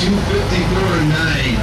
Two fifty-four nine.